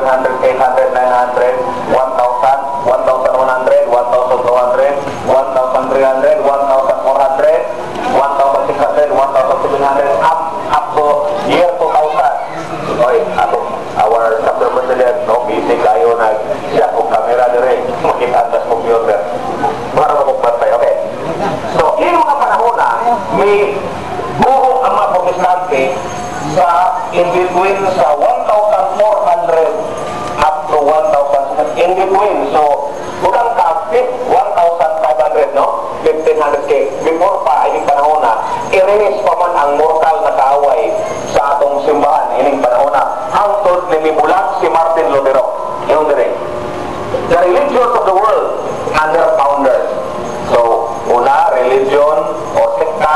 700, 800, 900, 1,000, 1,100, 1,200, 1,300, 1,400, 1,600, 1,700, up, up to year 2000. Oy, ato, our chapter president, no, busy kayo na siya kung camera dire, makita ang computer. Para mapagpantay, okay. So, ang mga sa in between sa in between. So, bukan ka 1,500, no? 1,500k. Before pa, ining panahon na, i-release pa man ang mortal na kaaway sa atong simbahan ining panahon na. Hangtod ni Mibulat si Martin Lutero. Yung dire. The religions of the world and their founders. So, una, religion o sekta,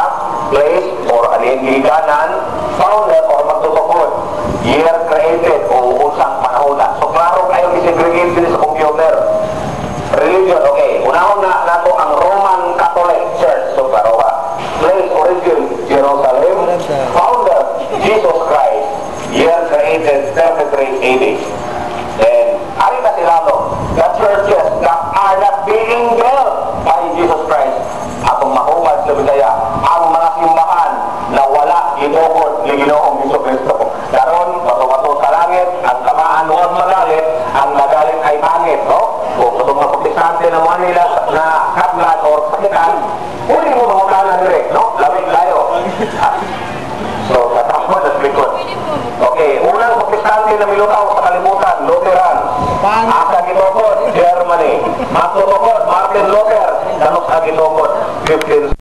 place or alinggiganan, founder or magtutukod, year created sa computer. Religion, okay. Unahon na nato ang Roman Catholic Church. So, klaro ka. Place, origin, Jerusalem. Founder, Jesus Christ. Year created, 33 AD. Katlan or sakitan, huli mo mga kanan direct, no? Lamig tayo. so, tatapon at likod. Okay, unang protestante na milutaw sa kalimutan, Lutheran. Asa ginugod, Germany. Matutukod, Martin Luther. Danos ang ginugod, 15